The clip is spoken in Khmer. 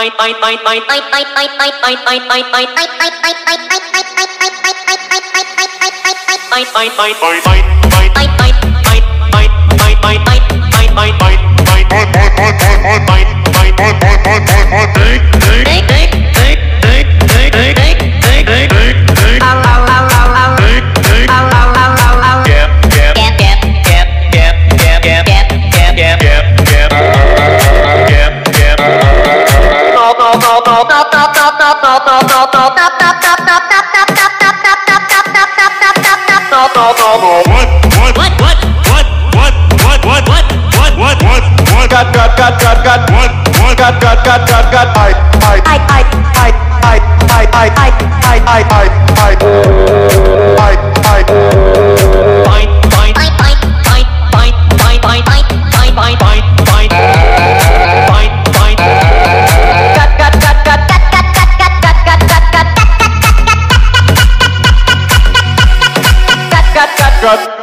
Bye. cut, cut, cut.